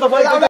त